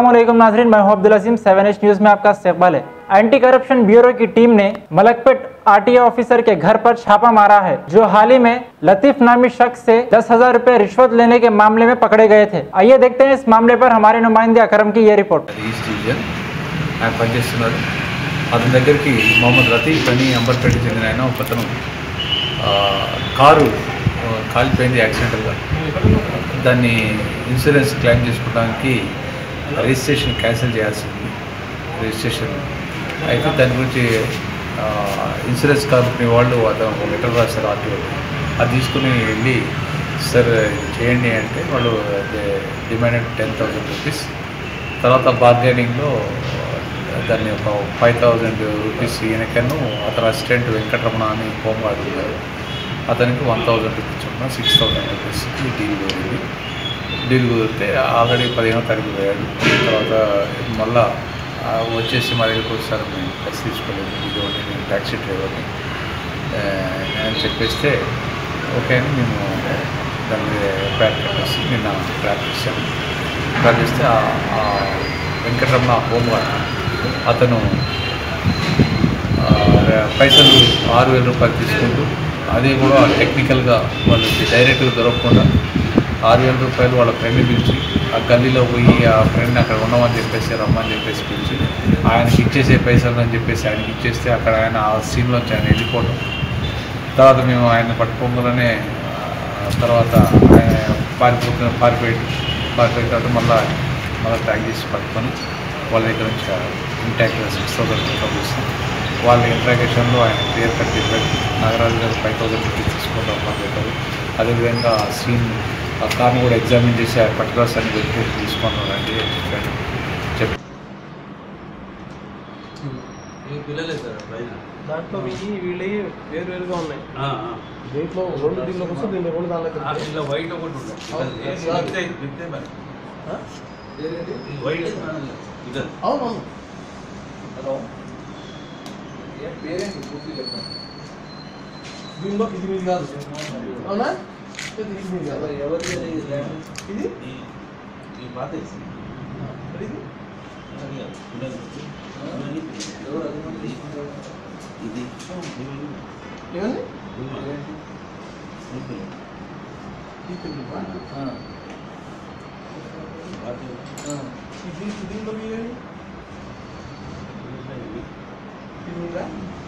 वालेकुम नाजरीन, मैं Abdul Azeem, seven H news में आपका इस्तेकबाल है। एंटी करप्शन ब्यूरो की टीम ने मलकपेट आरटीए ऑफिसर के घर पर छापा मारा है, जो हाल ही में लतीफ नामी शख्स से दस हज़ार रुपए रिश्वत लेने के मामले में पकड़े गए थे। आइए देखते हैं इस मामले पर हमारे नुमाइंदे अकरम की ये रिपोर्ट। అతని దగ్గరికి మొహమ్మద్ రతీఫ్ అని అంబర్పేట చెందిన ఆయన ఒక అతను కారు కాలిపోయింది యాక్సిడెంటల్గా. దాన్ని ఇన్సూరెన్స్ క్లెయిమ్ చేసుకోవడానికి రిజిస్ట్రేషన్ క్యాన్సిల్ చేయాల్సింది రిజిస్ట్రేషన్. అయితే దాని గురించి ఇన్సూరెన్స్ కంపెనీ వాళ్ళు అతను ఒక లెటర్ రాశారు ఆర్టీఓ. అది తీసుకుని వెళ్ళి సార్ చేయండి అంటే వాళ్ళు డిమాండెడ్ టెన్ థౌసండ్ రూపీస్. తర్వాత బార్గెనింగ్లో దాన్ని ఒక ఫైవ్ థౌజండ్ రూపీస్ ఈయనకను అతను అసిస్టెంట్ వెంకటరమణ అని హోంగార్డ్ ఉన్నారు అతనికి వన్ థౌజండ్ రూపీస్ ఉన్న సిక్స్ థౌజండ్ రూపీస్కి డీల్ కుదిరింది డీల్ కుదిరితే ఆల్రెడీ పదిహేనో తారీఖు పోయాడు. తర్వాత మళ్ళా వచ్చేసి మా దగ్గరికి వచ్చారు మేము బస్ తీసుకోలేదు. ఇదిగోండి నేను ట్యాక్సీ డ్రైవర్ని నేను చెప్పేస్తే ఓకే అని మేము దాన్ని ఎఫ్ఐఆర్ కట్టేసి నిన్న ట్రాక్ చేశాను ట్రాక్ చేస్తే వెంకటరమణ హోంగార్డ్ అతను పైసలు ఆరు వేల రూపాయలు తీసుకుంటూ అది కూడా టెక్నికల్గా వాళ్ళకి డైరెక్ట్గా దొరకకుండా ఆరు వేల రూపాయలు వాళ్ళ ఫ్రెండ్ పిలిచి ఆ గల్లీలో పోయి ఆ ఫ్రెండ్ అక్కడ ఉన్నామని చెప్పేసి రమ్మని చెప్పేసి పిలిచి ఆయనకి ఇచ్చేసే పైసలు అని చెప్పేసి ఆయనకి ఇచ్చేస్తే అక్కడ ఆయన ఆ సీన్లోంచి ఆయన వెళ్ళిపోవడం తర్వాత మేము ఆయన పట్టుకోగానే తర్వాత ఆయన పారిపోతున్న పారిపోయి పారిపోయిన తర్వాత మళ్ళీ మళ్ళీ ట్యాక్ చేసి పట్టుకొని వాళ్ళ దగ్గర నుంచి ఇంటాక్ట్ సిక్స్ థౌసండ్ రికవర్ చేస్తాం వాళ్ళ ఇంట్రాగేషన్లో ఆయన క్లియర్ కట్ చెప్పారు నాగరాజు గారు ఫైవ్ థౌసండ్ రూపీస్ తీసుకుంటాం మాకు చెప్పారు అదేవిధంగా ఆ సీన్ ఆ కార్ని కూడా ఎగ్జామిన్ చేసి ఆ పర్టికులర్స్ అన్ని వెరిఫై తీసుకున్నారండి అని చెప్పాడు చెప్పి దాంట్లో ఈ వీళ్ళవి వేరు వేరుగా ఉన్నాయి దీంట్లో రెండు దీంట్లోకి వస్తే దీంట్లో రెండు దాంట్లో వైట్ ఒకటి అవును అవును దీనిలో ఇది మీది కాదు అవునా ఇది ఇది మీది కాదు ఇది మరి ఇది ఏమండి ఈ పిల్లలు ఇది దీంట్లో మీదేంటి ఇది మీదా